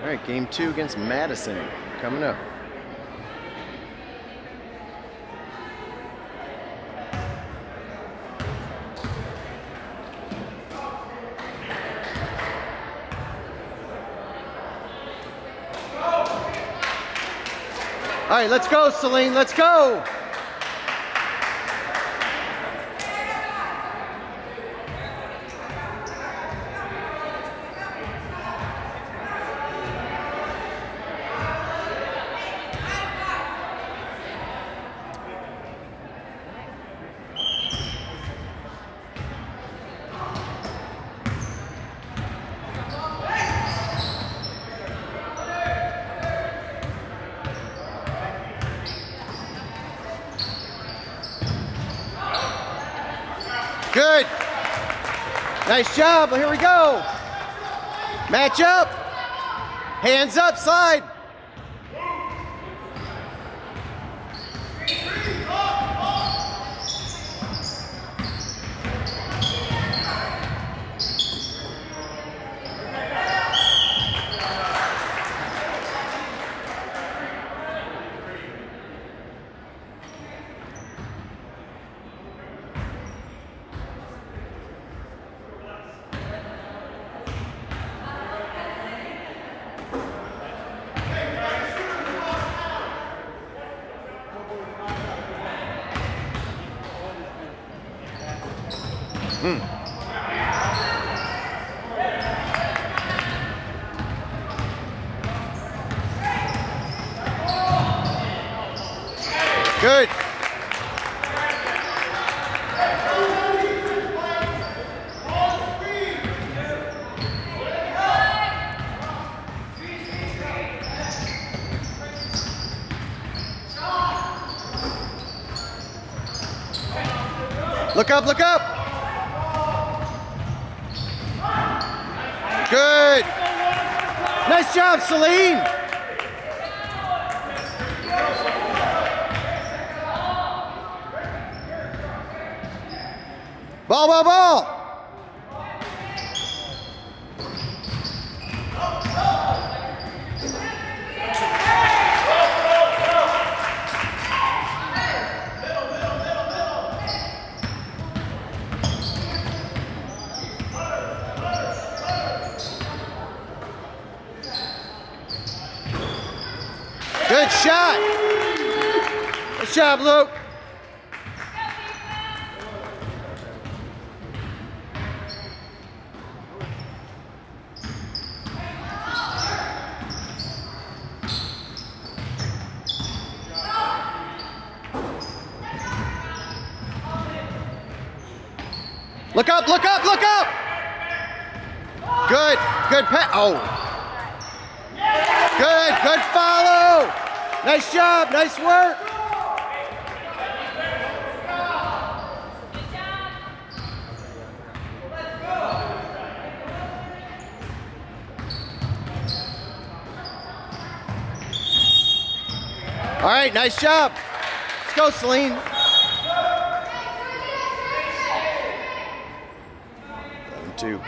All right, game two against Madison coming up. All right, let's go, Celine. Let's go. Good. Nice job. Here we go. Match up. Hands up, slide. Good. Look up, look up. Good. Nice job, Celine. Ball, ball, ball. Good shot. Good job, Luke. Look up, look up, look up. Good, good pat. Oh. Good, good follow. Nice job, nice work. All right, nice job. Let's go, Celine. Two.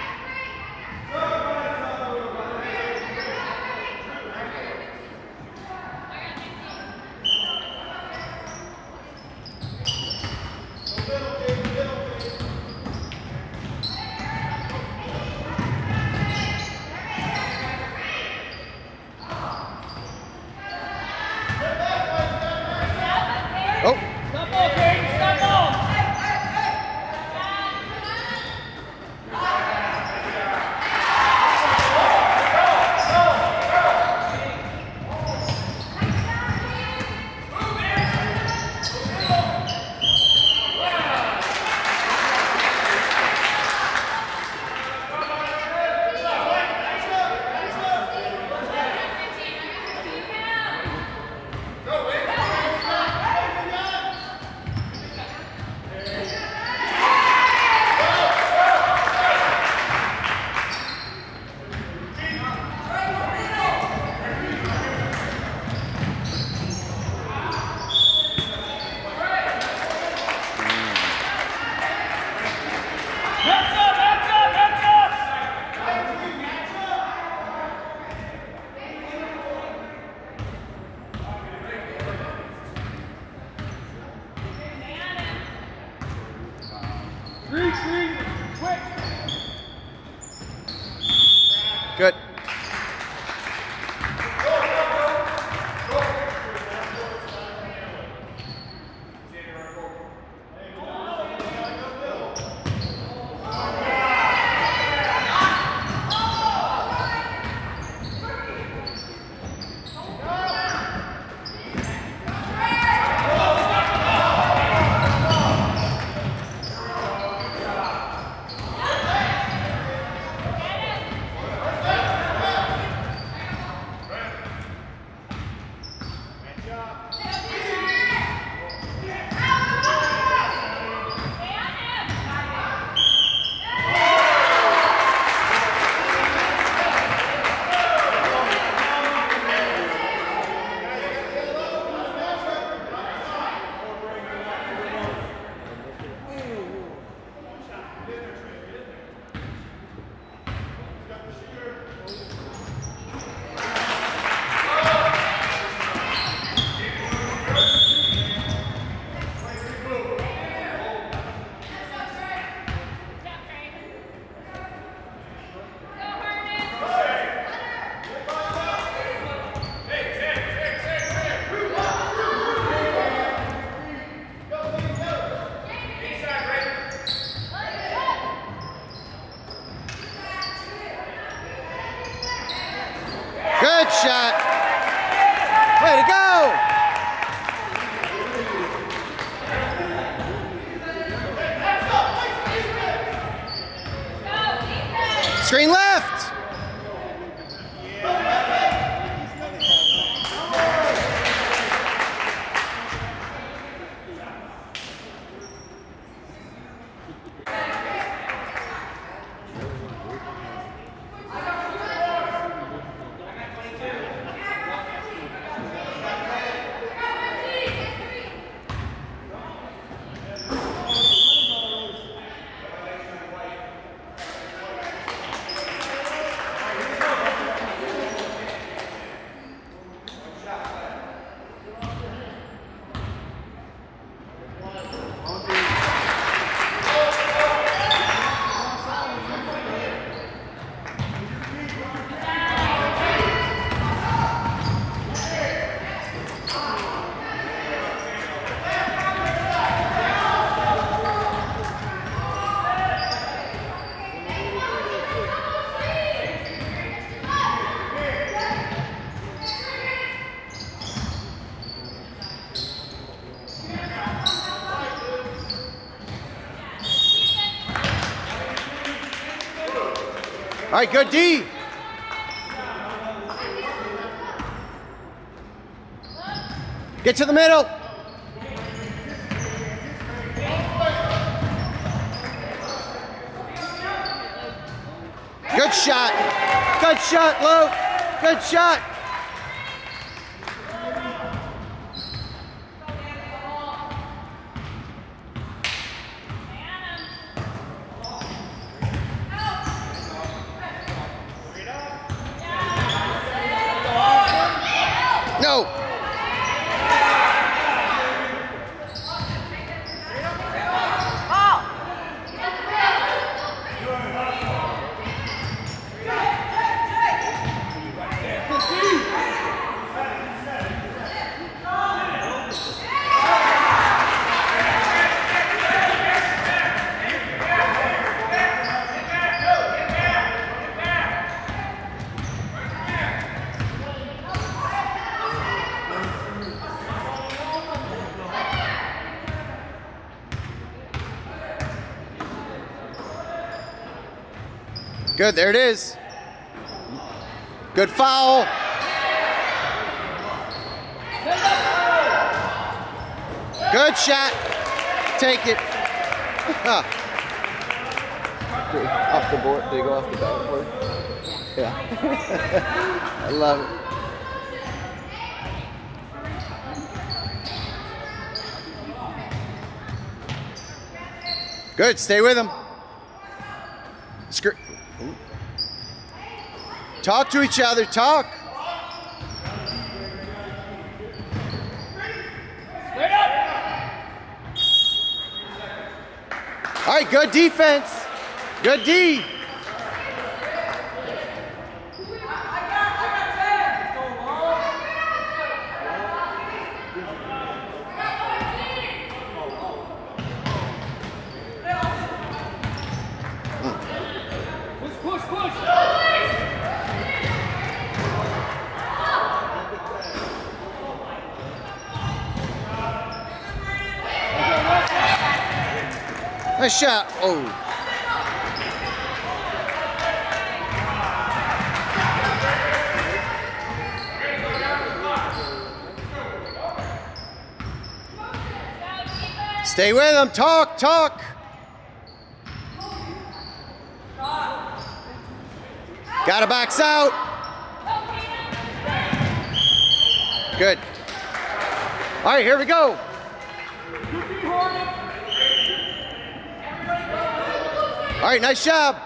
Tchau. All right, good D. Get to the middle. Good shot. Good shot, Luke. Good shot. Good, there it is. Good foul. Good shot. Take it. Off the board, they go off the backboard. Yeah. I love it. Good, stay with him. Talk to each other, talk. All right, good defense. Good D. Push, push, Nice shot. Oh. Stay with him. Talk, talk. Got to box out. Good. All right, here we go. All right, nice job.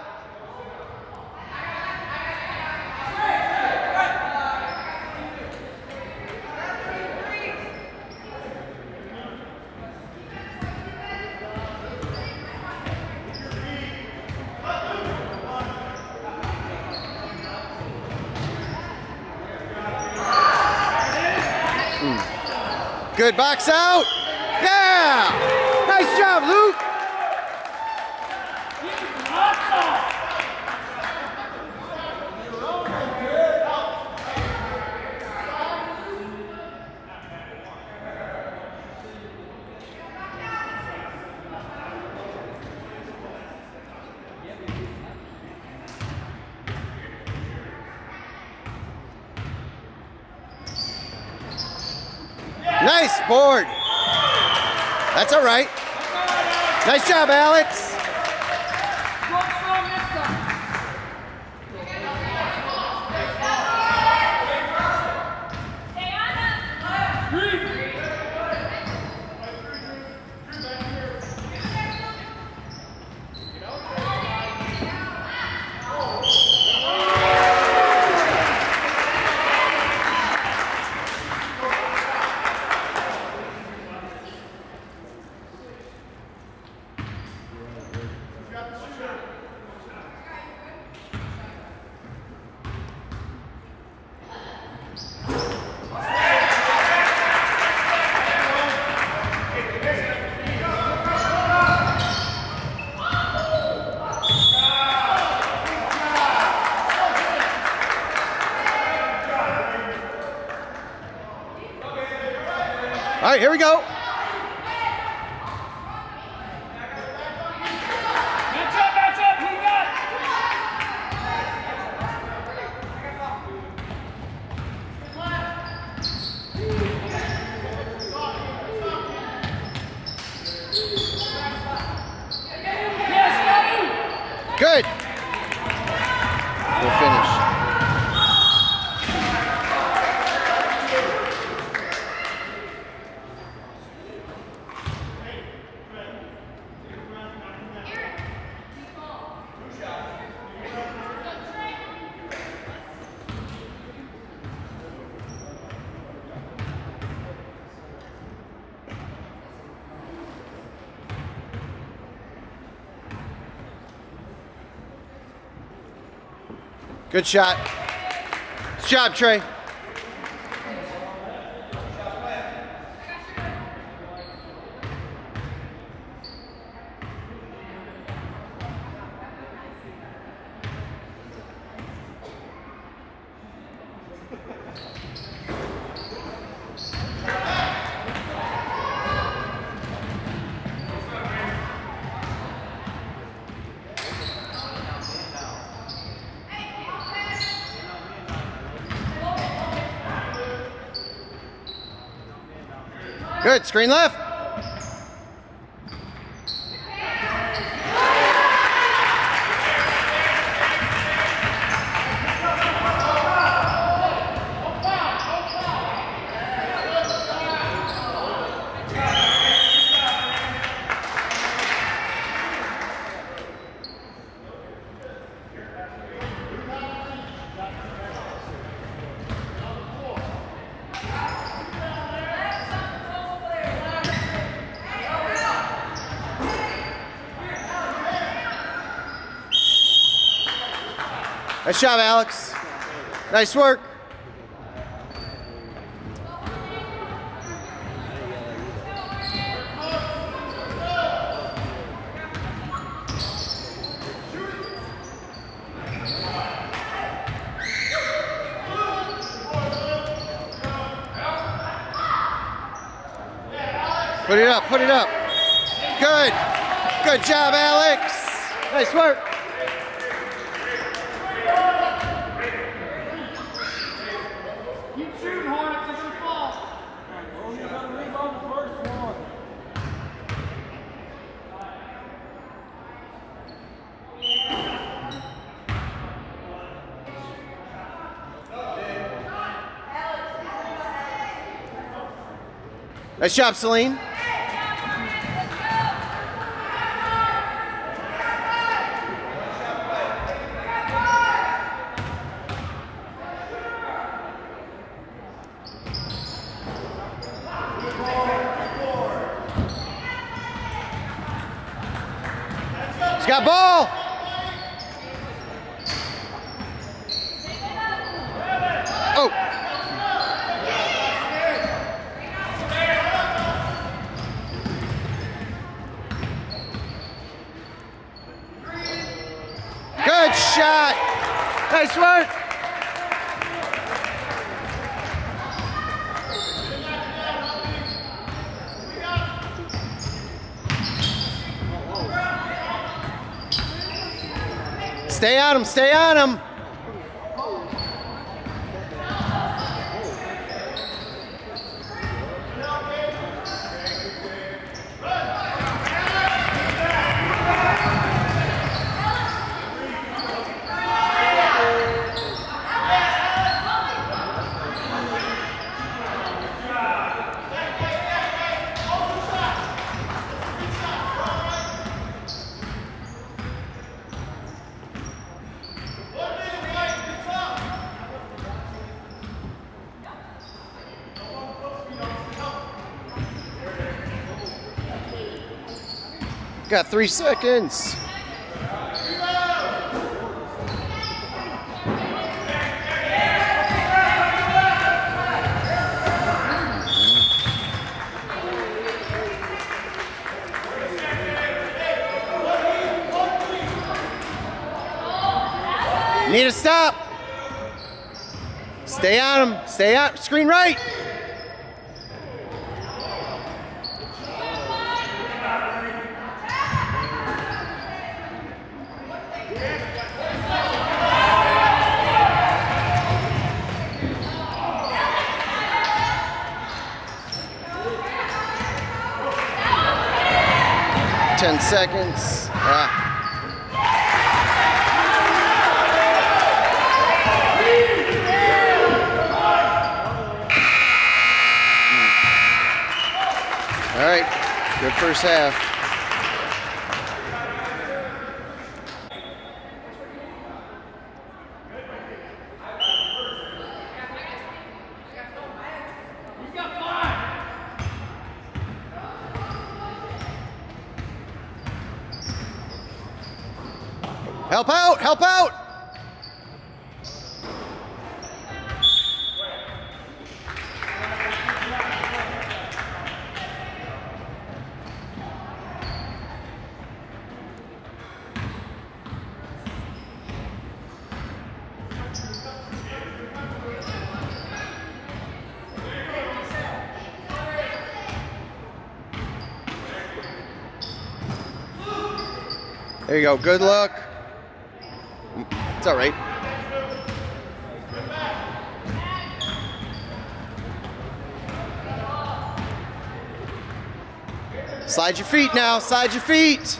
Mm. Good box out. Yeah. Nice job, Luke. Nice board. That's all right. Nice job, Alex. Right, here we go. Match up, match up. Who you got? Yes, Good. Good finish. Good shot. Good job, Trey. Screen left. Nice job, Alex. Nice work. Put it up, put it up. Good. Good job, Alex. Nice work. Nice job, Celine. He's got ball. Oh. Good shot. Nice work. Stay Got three seconds. Need to stop. Stay on him. Stay out. Screen right. Seconds. Ah. All right, good first half. Help out, help out. There you go. Good luck. It's all right. Slide your feet now. Slide your feet.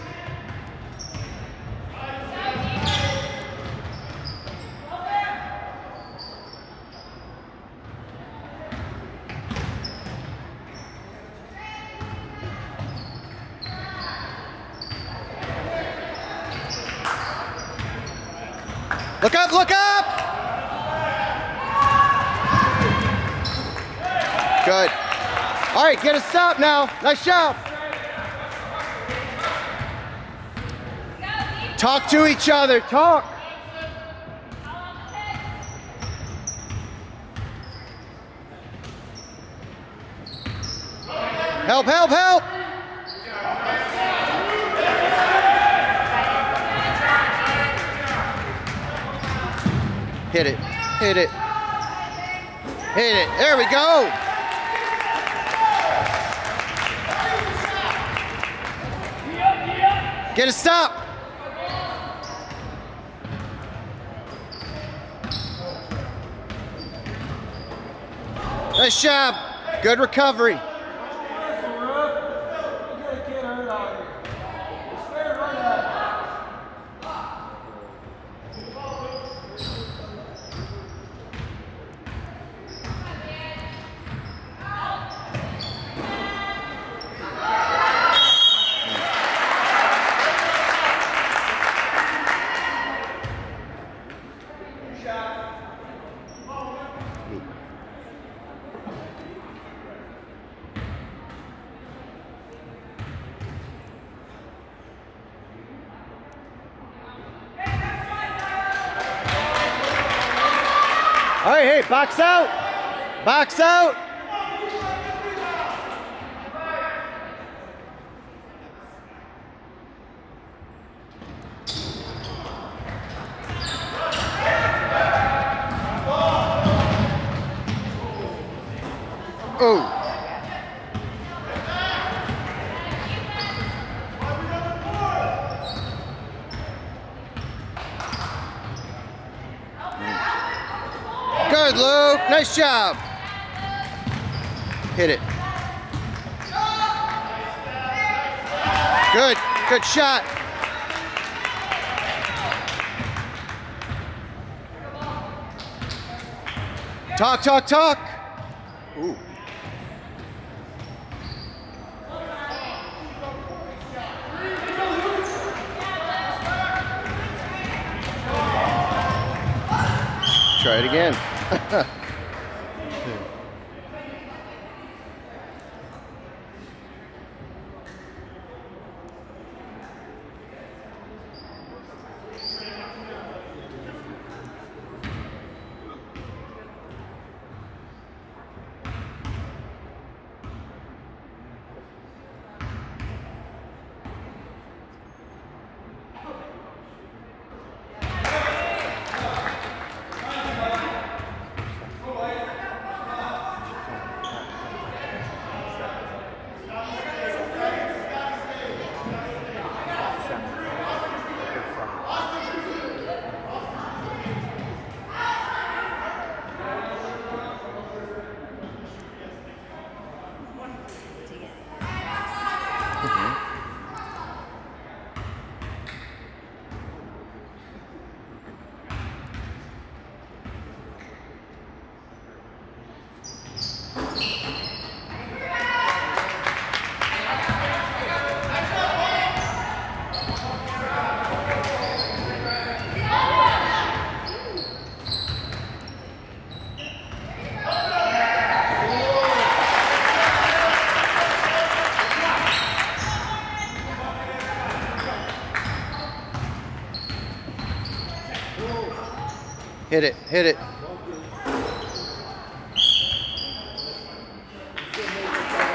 Look up, look up! Good. All right, get a stop now. Nice job. Talk to each other. Talk. Help, help, help! Hit it. Hit it. Hit it. There we go. Get a stop. Nice job. Good recovery. All right, hey, box out. Box out. Oh. Good, Luke. Nice job. Hit it. Good. Good shot. Talk, talk, talk. Ooh. Try it again. Hit it.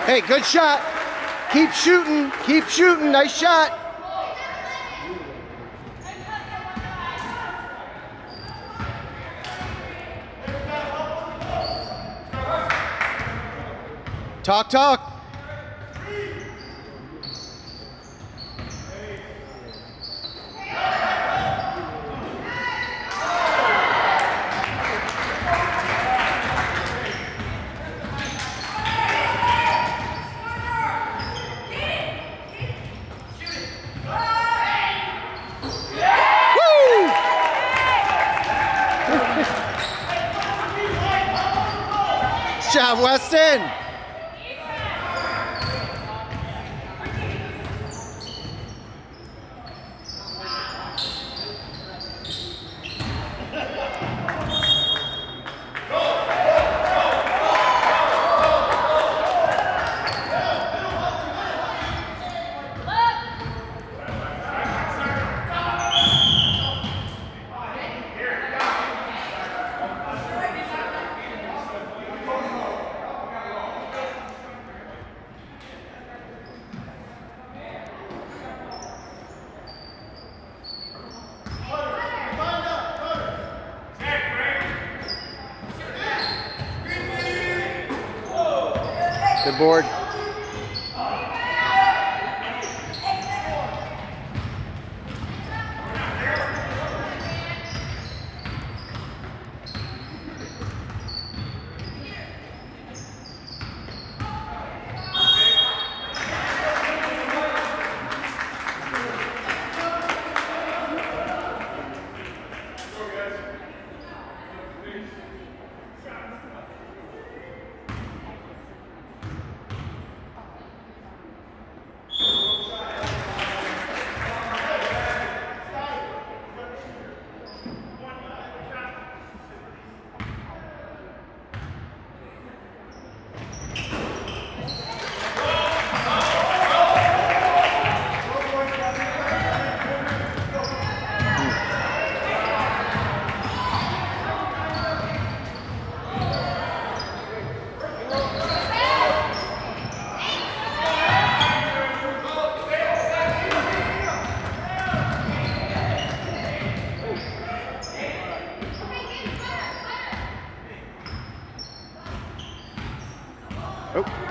Hey, good shot. Keep shooting, keep shooting. Nice shot. Talk, talk. Weston. Board. Oh.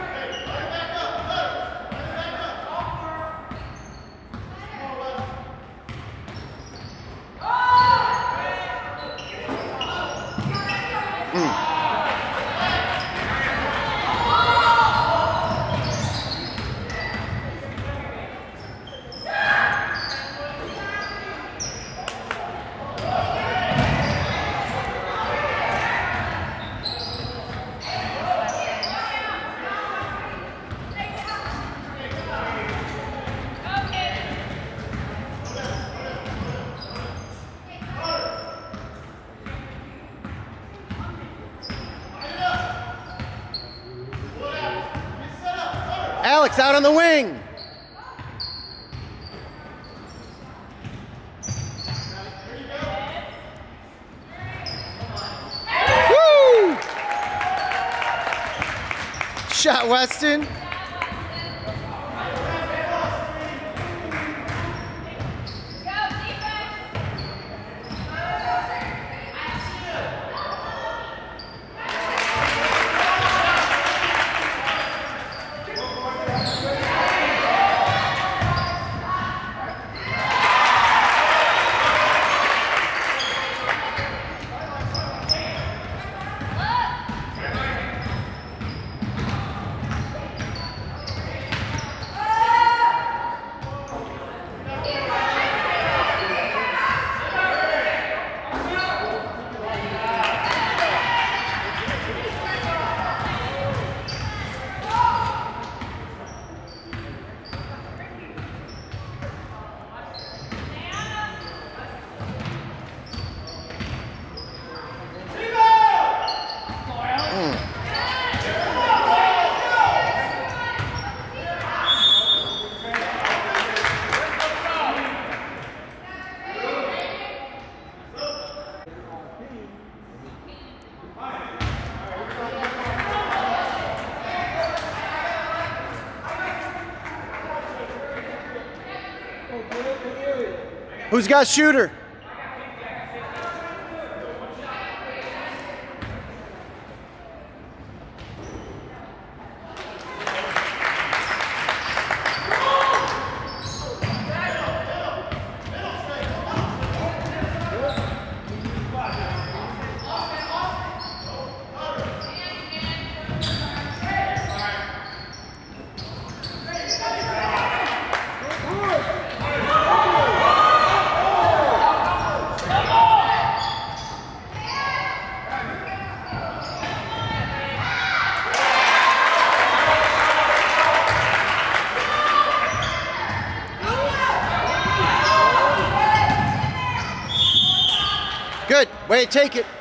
Alex out on the wing. Who's got shooter? To take it.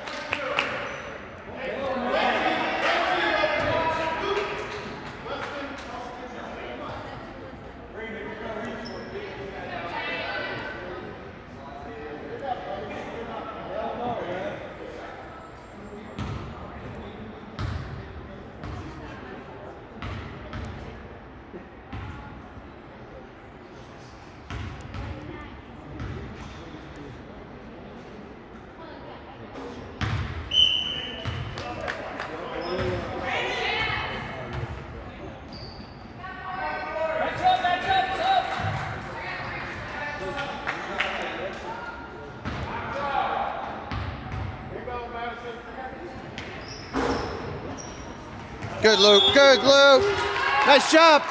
Good, Luke. Good, Luke. Nice job.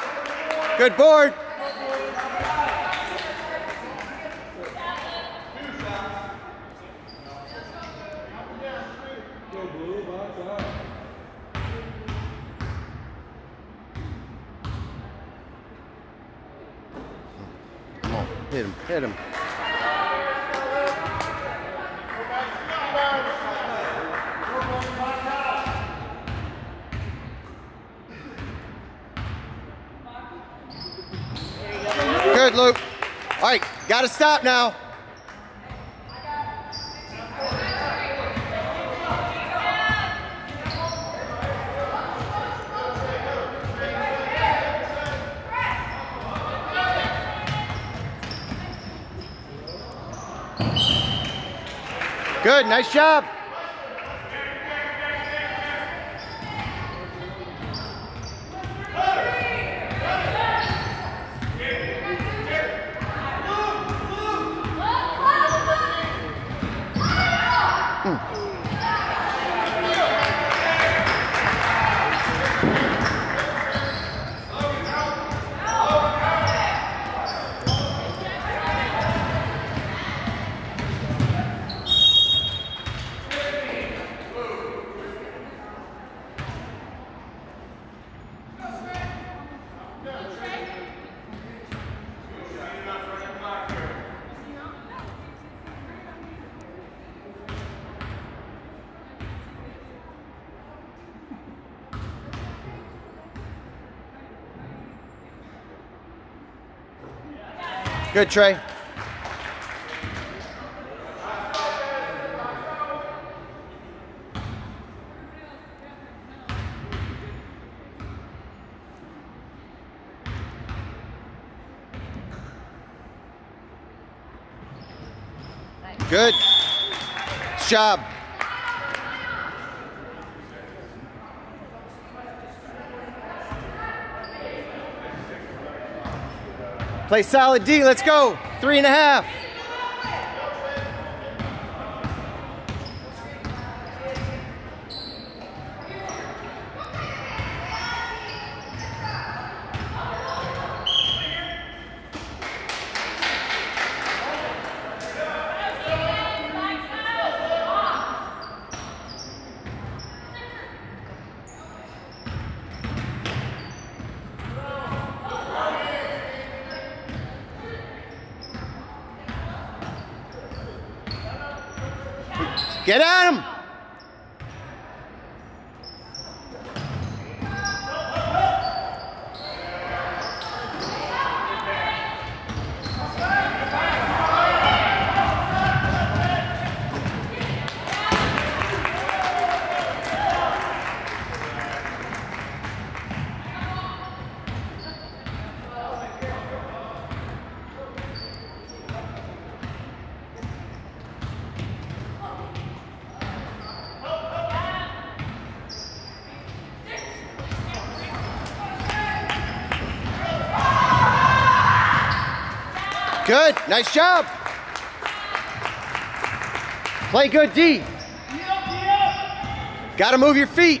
Good board. Hit him, hit him. All right, got to stop now. Good, nice job. Good, Trey. Good. Job. Play solid D. Let's go. Three and a half. Get at him. Good. Nice job. Play good D. Got to move your feet.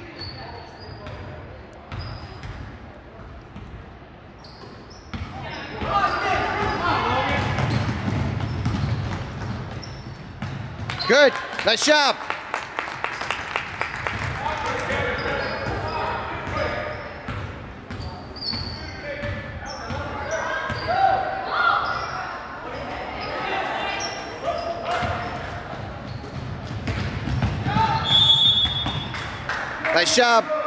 Good. Nice job. Nice job.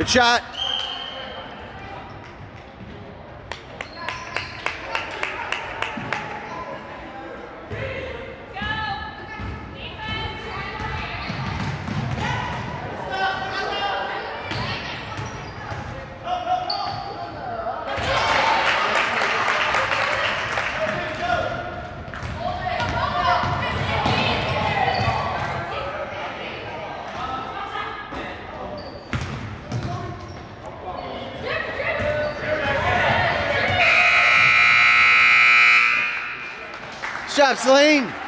Good shot. Job, Celine.